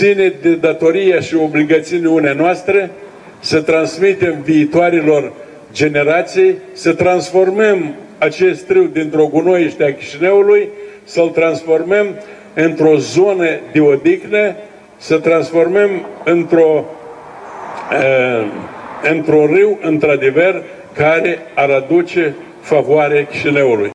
ține de datoria și obligațiunea noastră să transmitem viitoarelor generații, să transformăm acest râu dintr-o gunoiște a Chișineului, să-l transformăm într-o zonă de odihnă, să transformăm într-o eh, într-o râu, într-adevăr, care ar aduce favoare Chișineului.